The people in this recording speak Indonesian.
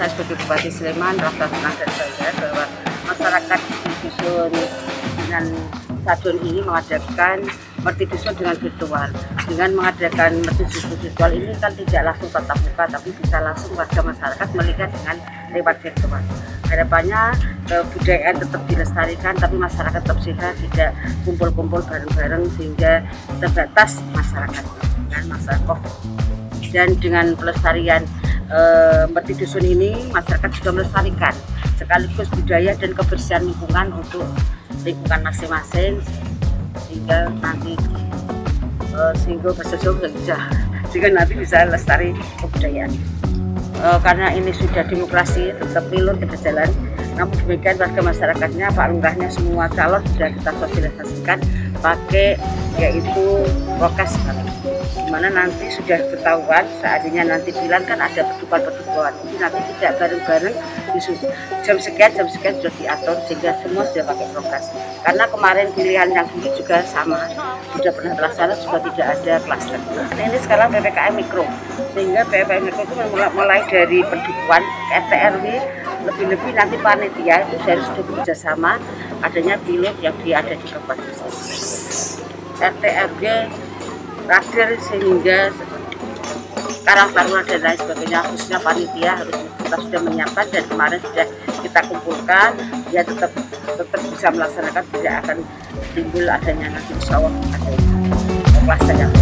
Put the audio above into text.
Sleman rasa senang dan bangga bahwa masyarakat di dusun dengan Sadun ini mengadakan merti dusun dengan virtual. Dengan mengadakan merti dusun virtual ini kan tidak langsung tatap muka, tapi bisa langsung warga masyarakat melihat dengan lewat virtual. Harapannya kebudayaan tetap dilestarikan, tapi masyarakat tetap sehat, tidak kumpul-kumpul bareng-bareng sehingga terbatas masyarakat dengan masa COVID. Dan dengan pelestarian e, merti dusun ini, masyarakat sudah melestarikan sekaligus budaya dan kebersihan lingkungan untuk lingkungan masing-masing sehingga nanti uh, sehingga Jawa bisa sehingga nanti bisa lestari kebudayaan. Uh, karena ini sudah demokrasi tetap pilot berjalan namun demikian warga masyarakatnya Pak Lurahnya semua calon sudah kita sosialisasikan pakai yaitu prokes di mana nanti sudah ketahuan seandainya nanti bilang kan ada petukan-petukan jadi nanti tidak bareng-bareng jam sekian jam sekian sudah diatur sehingga semua sudah pakai prokes. Karena kemarin pilihan yang sudah juga sama. Sudah pernah terlaksana juga tidak ada klaster. Nah, ini sekarang PPKM mikro. Sehingga PPKM mikro itu mulai dari pendukuan RT lebih-lebih nanti panitia itu harus sudah bekerja sama adanya pilot yang dia ada di kabupaten RT RW terakhir sehingga Karang Taruna dan lain sebagainya. Khususnya panitia harus kita sudah menyiapkan dan kemarin sudah kita kumpulkan. Dia tetap tetap bisa melaksanakan tidak akan timbul adanya nanti insya Allah ada yang